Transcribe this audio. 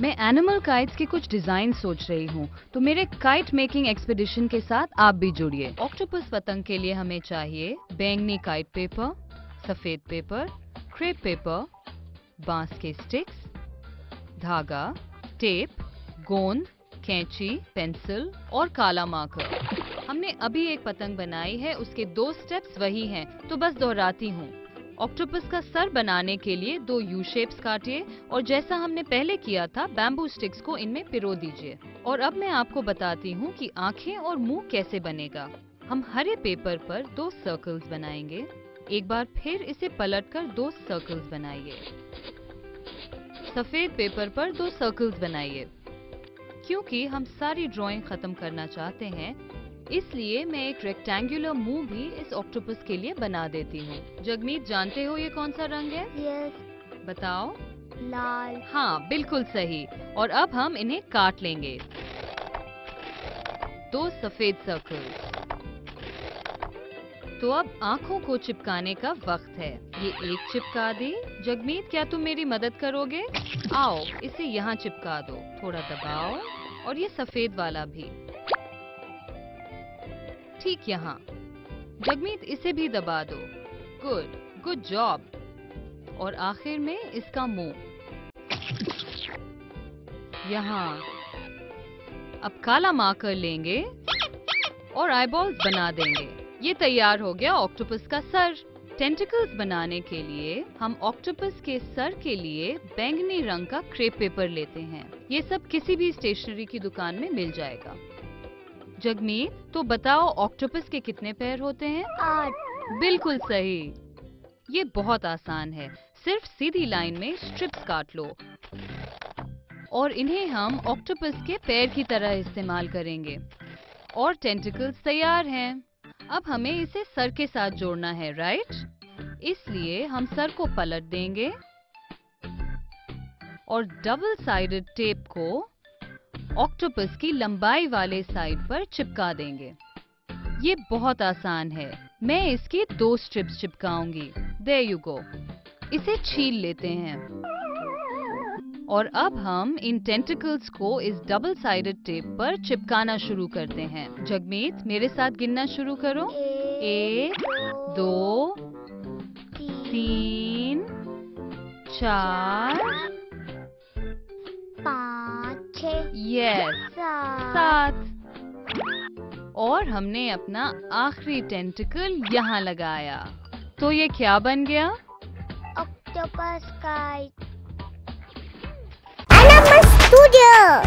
मैं animal kites के कुछ डिज़ाइन सोच रही हूँ तो मेरे काइट मेकिंग एक्सपीडिशन के साथ आप भी जुड़िए। ऑक्टोपस पतंग के लिए हमें चाहिए बैंगनी काइट पेपर सफ़ेद पेपर क्रेप पेपर बाँस के स्टिक्स धागा टेप गोंद, कैंची पेंसिल और काला मार्कर हमने अभी एक पतंग बनाई है, उसके दो स्टेप्स वही हैं तो बस दोहराती हूँ। ऑक्टोपस का सर बनाने के लिए दो यू शेप्स काटिए और जैसा हमने पहले किया था बैम्बू स्टिक्स को इनमें पिरो दीजिए। और अब मैं आपको बताती हूँ कि आँखें और मुँह कैसे बनेगा। हम हरे पेपर पर दो सर्कल्स बनाएँगे। एक बार फिर इसे पलटकर दो सर्कल्स बनाइए। सफ़ेद पेपर पर दो सर्कल्स बनाइए। क्योंकि हम सारी ड्राइंग खत्म करना चाहते हैं इसलिए मैं एक रेक्टेंगुलर मुँह भी इस ऑक्टोपस के लिए बना देती हूँ। जगमीत जानते हो ये कौन सा रंग है? यस बताओ। लाल। हाँ बिल्कुल सही। और अब हम इन्हें काट लेंगे। दो सफ़ेद सर्कल तो अब आँखों को चिपकाने का वक्त है। ये एक चिपका दी। जगमीत क्या तुम मेरी मदद करोगे? आओ इसे यहाँ चिपका दो। थोड़ा दबाओ। और ये सफ़ेद वाला भी। ठीक यहाँ। जगमीत, इसे भी दबा दो। गुड गुड जॉब और आखिर में इसका मुँह। यहाँ। अब काला मार्कर लेंगे और आईबॉल्स बना देंगे। ये तैयार हो गया ऑक्टोपस का सर। टेंटिकल्स बनाने के लिए हम ऑक्टोपस के सर के लिए बैंगनी रंग का क्रेप पेपर लेते हैं। ये सब किसी भी स्टेशनरी की दुकान में मिल जाएगा। जगमीत तो बताओ ऑक्टोपस के कितने पैर होते हैं? आठ। बिल्कुल सही। ये बहुत आसान है। सिर्फ़ सीधी लाइन में स्ट्रिप्स काट लो। और इन्हें हम ऑक्टोपस के पैर की तरह इस्तेमाल करेंगे। और टेंटिकल्स तैयार हैं। अब हमें इसे सर के साथ जोड़ना है राइट? इसलिए हम सर को पलट देंगे। और डबल साइडेड टेप को ऑक्टोपस की लंबाई वाले साइड पर चिपका देंगे। ये बहुत आसान है। मैं इसकी दो स्ट्रिप्स चिपकाऊँगी। दे यू गो इसे छील लेते हैं। और अब हम इन टेंटिकल्स को इस डबल साइडेड टेप पर चिपकाना शुरू करते हैं। जगमीत, मेरे साथ गिनना शुरू करो। एक, दो, तीन, चार yes. सात। और हमने अपना आखिरी टेंटिकल यहाँ लगाया। तो ये क्या बन गया? ऑक्टोपस का स्टूडियो